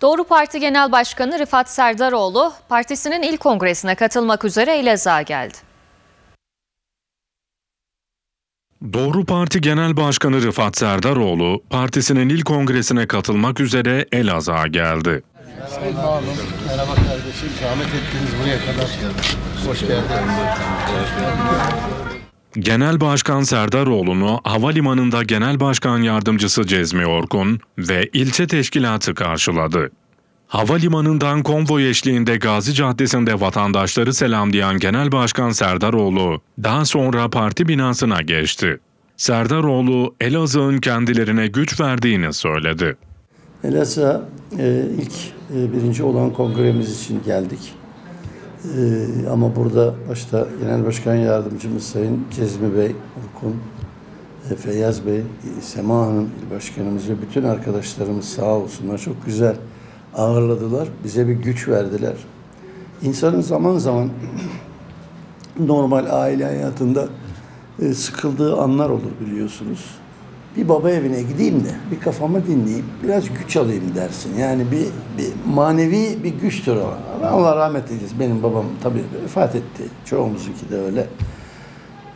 Doğru Parti Genel Başkanı Rıfat Serdaroğlu partisinin ilk kongresine katılmak üzere Elazığ'a geldi. Doğru Parti Genel Başkanı Rıfat Serdaroğlu, partisinin ilk kongresine katılmak üzere Elazığ'a geldi. Merhaba kardeşim. Zahmet ettiniz buraya kadar. Hoş geldiniz. Genel Başkan Serdaroğlu'nu havalimanında Genel Başkan Yardımcısı Cezmi Orkun ve ilçe teşkilatı karşıladı. Havalimanından konvoy eşliğinde Gazi Caddesi'nde vatandaşları selamlayan Genel Başkan Serdaroğlu daha sonra parti binasına geçti. Serdaroğlu, Elazığ'ın kendilerine güç verdiğini söyledi. Elazığ'a e, ilk e, birinci olan kongremiz için geldik. E, ama burada başta Genel Başkan Yardımcımız Sayın Cezmi Bey, Orkun, e, Feyyaz Bey, Sema Hanım İl Başkanımız ve bütün arkadaşlarımız sağ olsunlar çok güzel ağırladılar. Bize bir güç verdiler. İnsanın zaman zaman normal aile hayatında e, sıkıldığı anlar olur biliyorsunuz. Bir baba evine gideyim de bir kafamı dinleyeyim, biraz güç alayım dersin. Yani bir, bir manevi bir güçtür o. Allah rahmet eylesin. Benim babam tabii vefat etti. Çoğumuzunki de öyle.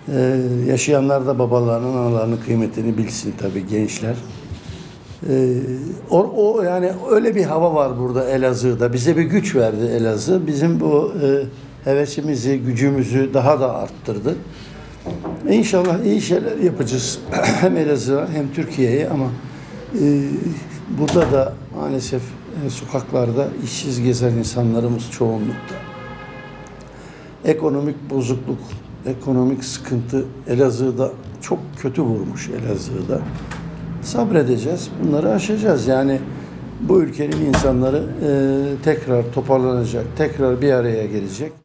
Ee, yaşayanlar da babalarının, analarının kıymetini bilsin tabii gençler. Ee, o, o yani öyle bir hava var burada Elazığ'da. Bize bir güç verdi Elazığ. Bizim bu e, hevesimizi, gücümüzü daha da arttırdı. İnşallah iyi şeyler yapacağız. hem Elazığ'a hem Türkiye'ye ama e, burada da maalesef e, sokaklarda işsiz gezen insanlarımız çoğunlukta. Ekonomik bozukluk, ekonomik sıkıntı Elazığ'da çok kötü vurmuş Elazığ'da. Sabredeceğiz, bunları aşacağız. Yani bu ülkenin insanları e, tekrar toparlanacak, tekrar bir araya gelecek.